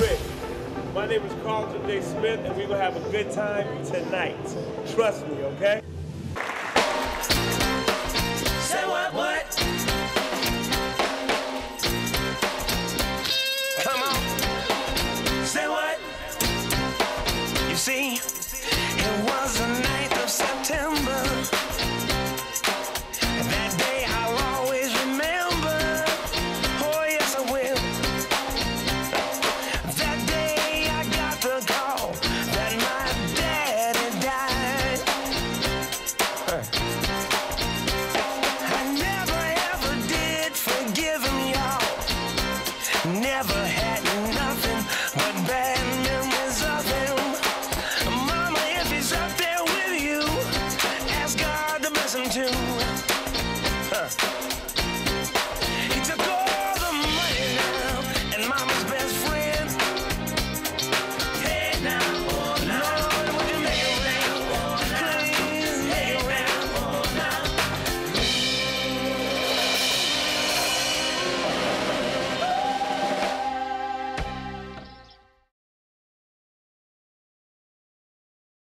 Rick. My name is Carlton J. Smith, and we're going to have a good time tonight. Trust me, okay? Say what, what? Come on. Say what? You see? do. Huh.